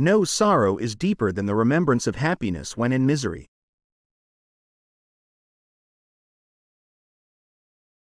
No sorrow is deeper than the remembrance of happiness when in misery.